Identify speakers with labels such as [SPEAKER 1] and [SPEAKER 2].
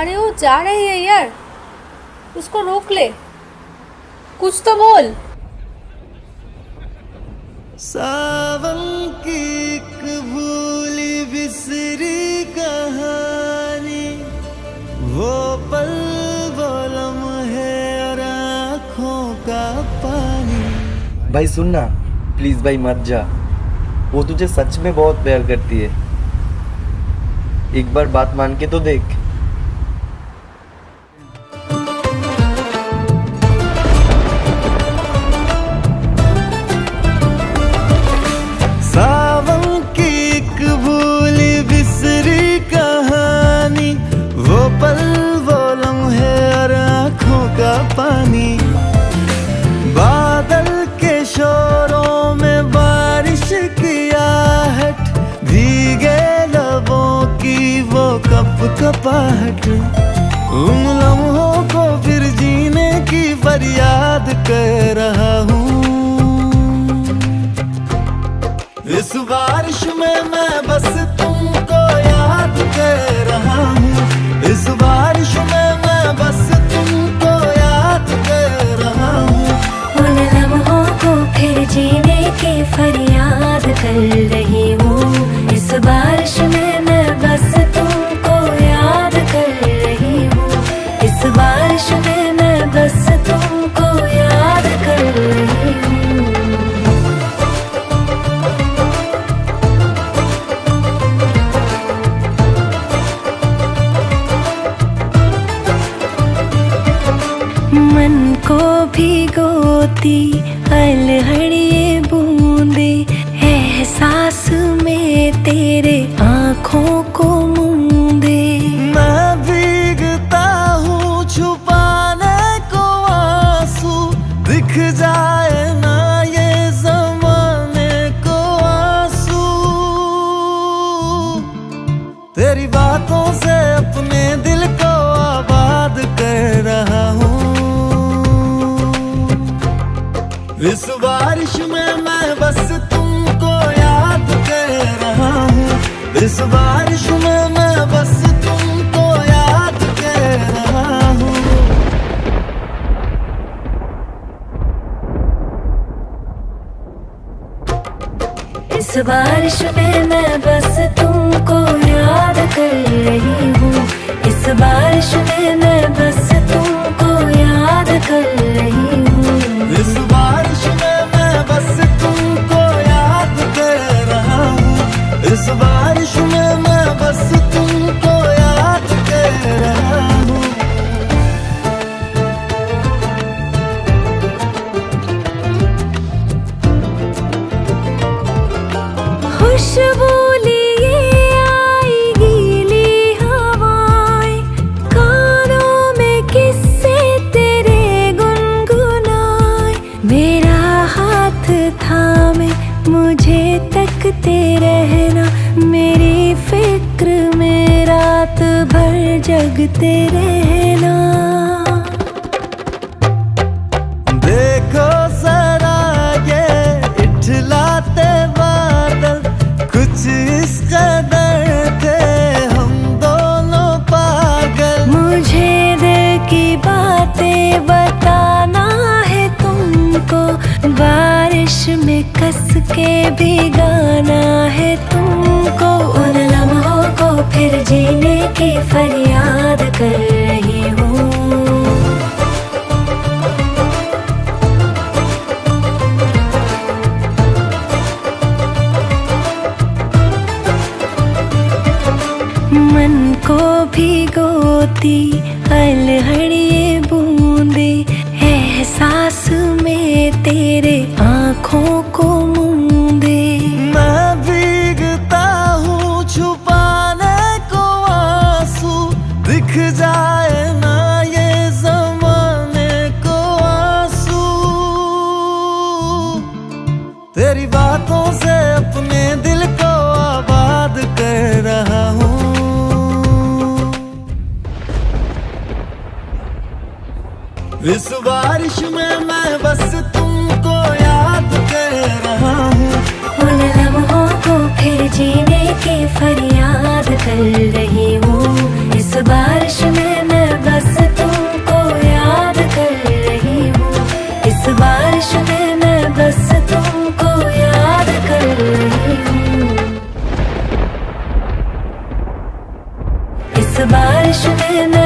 [SPEAKER 1] अरे वो जा रही है यार। उसको रोक ले। कुछ तो बोल।
[SPEAKER 2] सावन की एक भूली बिसरी कहानी। वो पल वो लम्हे और आँखों का पानी।
[SPEAKER 3] भाई सुनना प्लीज़ भाई मत जा। वो तुझे सच में बहुत प्यार करती है। एक बार बात मान के तो देख।
[SPEAKER 2] कप कपाहट। उन लम्हों को फिर जीने की फरियाद कर रहा हूँ। इस बारिश में मैं बस तुमको याद कर रहा हूँ। इस बारिश में मैं बस तुमको याद कर रहा हूँ।
[SPEAKER 4] उन लम्हों को फिर जीने की फरियाद कर रही हूँ। इस बारिश भिगोती अलहड़िए बूंदे। एहसास में तेरे आँखों को मूंदे।
[SPEAKER 2] मैं भीगता हूँ छुपाने को आँसू। दिख जाए इस बारिश में मैं बस तुमको याद कर रहा हूँ। इस बारिश में मैं बस तुमको याद कर रहा हूँ।
[SPEAKER 4] इस बारिश में मैं बस तुमको याद कर रही हूँ। इस बारिश में मैं बस आई गीली कानों में तेरे गुनगुनाए। मेरा हाथ थामे, मुझे तकते रहना। मेरी फ़िक्र रात भर जगते रहना। के भिगाना है तुमको, उन लम्हों को फिर जीने की फरियाद कर रही हूँ। मन को भिगोती अलहड़िए बूंदे तेरी बातों से अपने दिल को आबाद
[SPEAKER 2] कर रहा हूँ। इस बारिश में मैं बस तुमको याद कर रहा हूँ। उन लम्हों को फिर जीने की फरियाद कर रही Passionate